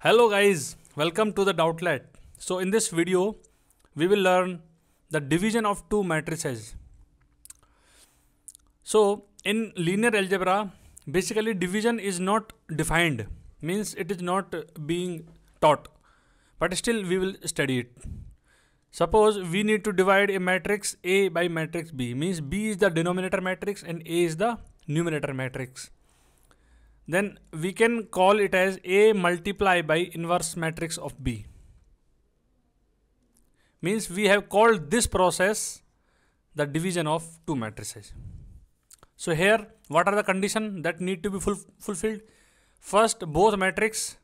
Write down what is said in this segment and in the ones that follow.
Hello guys, welcome to the Doubtlet. So in this video, we will learn the division of two matrices. So in linear algebra, basically division is not defined, means it is not being taught, but still we will study it. Suppose we need to divide a matrix A by matrix B, means B is the denominator matrix and A is the numerator matrix then we can call it as A multiply by inverse matrix of B. Means we have called this process the division of two matrices. So here what are the conditions that need to be ful fulfilled? First both matrix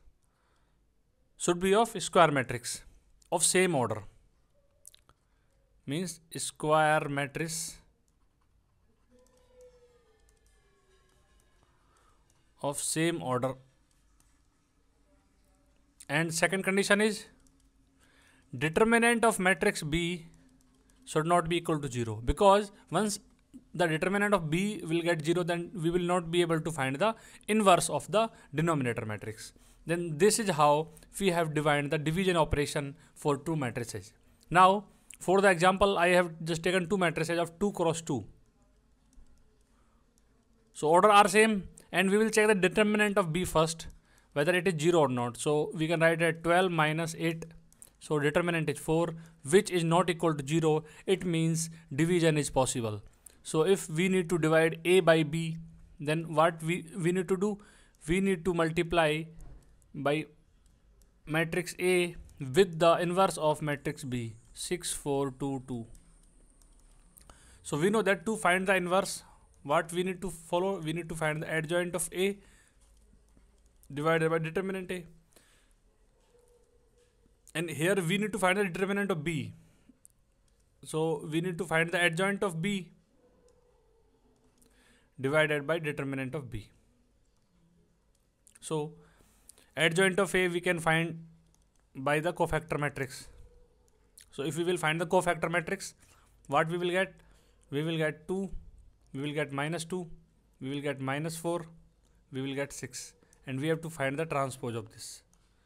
should be of square matrix of same order. Means square matrix of same order and second condition is determinant of matrix B should not be equal to 0 because once the determinant of B will get 0 then we will not be able to find the inverse of the denominator matrix. Then this is how we have defined the division operation for two matrices. Now for the example I have just taken two matrices of 2 cross 2. So order are same and we will check the determinant of b first whether it is 0 or not. So we can write it 12 minus 8 so determinant is 4 which is not equal to 0 it means division is possible. So if we need to divide a by b then what we we need to do? We need to multiply by matrix a with the inverse of matrix b. 6 4 2 2 so we know that to find the inverse what we need to follow we need to find the adjoint of a divided by determinant a. And here we need to find the determinant of b. So we need to find the adjoint of b divided by determinant of b. So adjoint of a we can find by the cofactor matrix. So if we will find the cofactor matrix what we will get? We will get 2 we will get minus 2 we will get minus 4 we will get 6 and we have to find the transpose of this.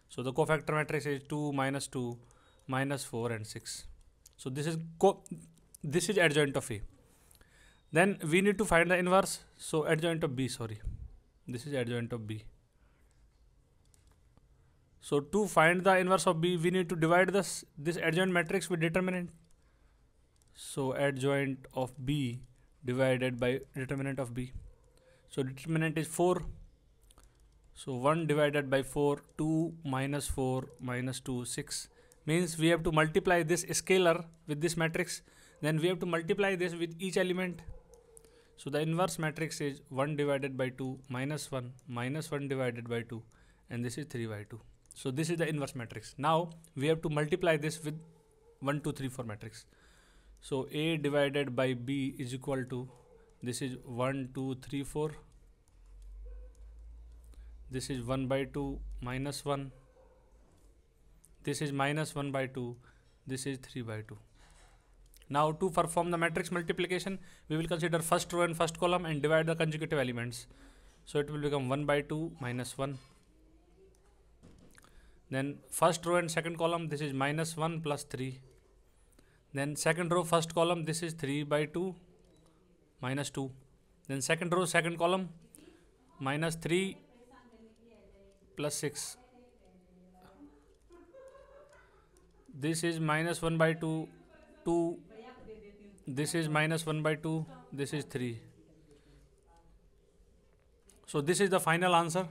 So the cofactor matrix is 2 minus 2 minus 4 and 6 so this is co this is adjoint of a. Then we need to find the inverse. So adjoint of b sorry. This is adjoint of b. So to find the inverse of b we need to divide this this adjoint matrix with determinant. So adjoint of b divided by determinant of b. So determinant is 4. So 1 divided by 4, 2 minus 4 minus 2, 6 means we have to multiply this scalar with this matrix. Then we have to multiply this with each element. So the inverse matrix is 1 divided by 2 minus 1 minus 1 divided by 2 and this is 3 by 2. So this is the inverse matrix. Now we have to multiply this with 1, 2, 3, 4 matrix. So A divided by B is equal to this is 1, 2, 3, 4. This is 1 by 2 minus 1. This is minus 1 by 2. This is 3 by 2. Now to perform the matrix multiplication, we will consider first row and first column and divide the consecutive elements. So it will become 1 by 2 minus 1. Then first row and second column, this is minus 1 plus 3 then second row first column this is 3 by 2 minus 2 then second row second column minus 3 plus 6 this is minus 1 by 2 2 this is minus 1 by 2 this is 3 so this is the final answer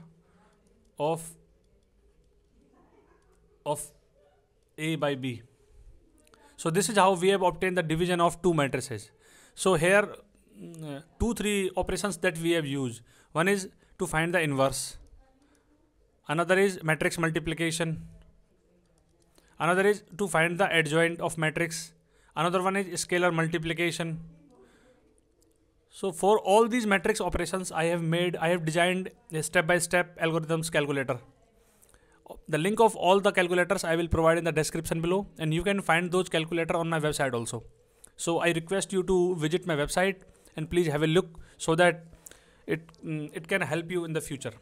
of of a by b so this is how we have obtained the division of two matrices. So here mm, two three operations that we have used. One is to find the inverse. Another is matrix multiplication. Another is to find the adjoint of matrix. Another one is scalar multiplication. So for all these matrix operations I have made, I have designed a step-by-step -step algorithms calculator the link of all the calculators I will provide in the description below and you can find those calculator on my website also. So I request you to visit my website and please have a look so that it, mm, it can help you in the future.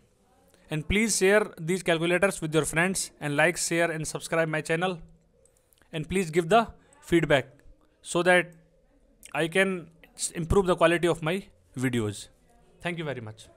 and please share these calculators with your friends and like share and subscribe my channel and please give the feedback so that I can improve the quality of my videos. Thank you very much.